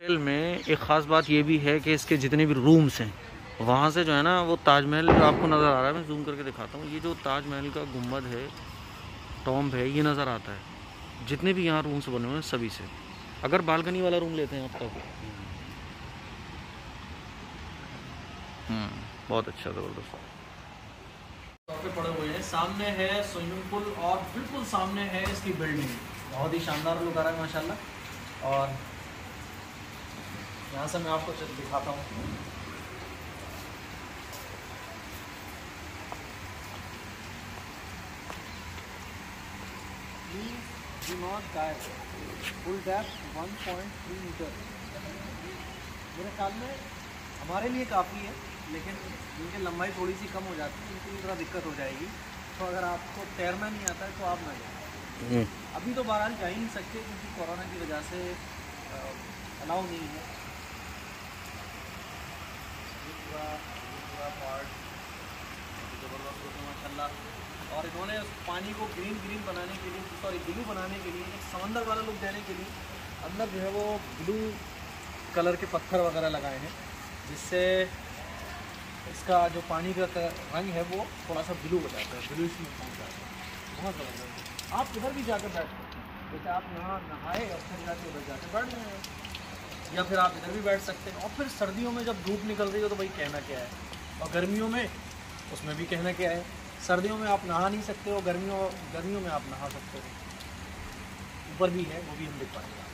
Hotel में एक ख़ास बात ये भी है कि इसके जितने भी रूम्स हैं वहाँ से जो है ना वो ताजमहल जो आपको नज़र आ रहा है मैं जूम करके दिखाता हूँ। ये जो ताजमहल का गुंबद है टॉम्ब है ये नज़र आता है। जितने भी यहाँ रूम्स बने हुए हैं सभी से। अगर बालकनी वाला रूम लेते हैं आप तब हम्म, बहुत अच्छा ज़बरदस्त। पड़े हुए हैं। सामने है स्विमिंग पूल और बिल्कुल सामने है इसकी बिल्डिंग बहुत ही शानदार लुक आ रहा है माशाल्लाह। और यहाँ से मैं आपको दिखाता हूँ। Do not dive. Full depth 1.3 metre मेरे ख्याल में हमारे लिए काफ़ी है लेकिन इनकी लंबाई थोड़ी सी कम हो जाती है इनके थोड़ा दिक्कत हो जाएगी। तो अगर आपको तैरना नहीं आता है तो आप ना जाए। हम्म। अभी तो बहरहाल जा ही नहीं सकते क्योंकि कोरोना की वजह से अलाउ नहीं है। माशा और इन्होंने पानी को ग्रीन ग्रीन बनाने के लिए सॉरी ब्लू बनाने के लिए, एक समंदर वाला लुक देने के लिए अंदर जो है वो ब्लू कलर के पत्थर वगैरह लगाए हैं, जिससे इसका जो पानी का रंग है वो थोड़ा सा ब्लू हो जाता है ब्लू इसमें पहुँच जाता है। बहुत ज़बरदस्त आप किधर भी जाकर बैठ सकते हैं। जैसे आप यहाँ नहाए और फिर जाके उधर जाके बैठ जाए। या फिर आप इधर भी बैठ सकते हैं। और फिर सर्दियों में जब धूप निकल रही हो तो भाई कहना क्या है? और गर्मियों में उसमें भी कहना क्या है? सर्दियों में आप नहा नहीं सकते हो, गर्मियों गर्मियों में आप नहा सकते हो। ऊपर भी है, वो भी हम देख पाएँगे।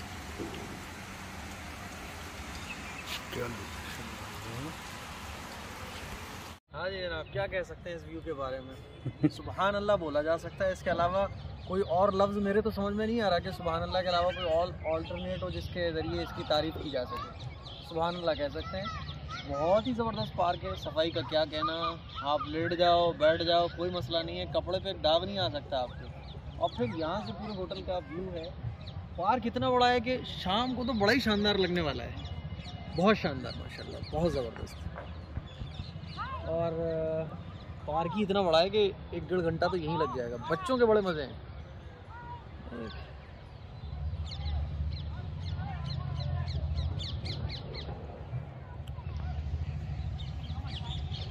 हाँ जी जनाब, क्या कह सकते हैं इस व्यू के बारे में? सुबहान अल्लाह बोला जा सकता है। इसके अलावा कोई और लफ्ज़ मेरे तो समझ में नहीं आ रहा कि सुबहान अल्लाह के अलावा कोई और ऑल्टरनेट हो जिसके ज़रिए इसकी तारीफ़ की जा सके। सुबहान अल्लाह कह सकते हैं। बहुत ही ज़बरदस्त पार्क है। सफ़ाई का क्या कहना? आप लेट जाओ, बैठ जाओ, कोई मसला नहीं है, कपड़े पे दाग नहीं आ सकता आपके। और फिर यहाँ से पूरे होटल का व्यू है। पार्क इतना बड़ा है कि शाम को तो बड़ा ही शानदार लगने वाला है। बहुत शानदार, माशाल्लाह, बहुत ज़बरदस्त। और पार्क ही इतना बड़ा है कि एक डेढ़ घंटा तो यहीं लग जाएगा। बच्चों के बड़े मज़े हैं।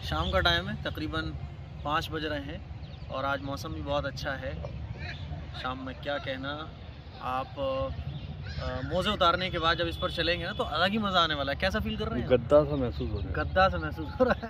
शाम का टाइम है तकरीबन पाँच बज रहे हैं और आज मौसम भी बहुत अच्छा है। शाम में क्या कहना आप मोजे उतारने के बाद जब इस पर चलेंगे ना तो अलग ही मज़ा आने वाला है। कैसा फील कर रहे हैं गद्दा सा महसूस हो रहा है। गद्दा सा महसूस हो रहा है।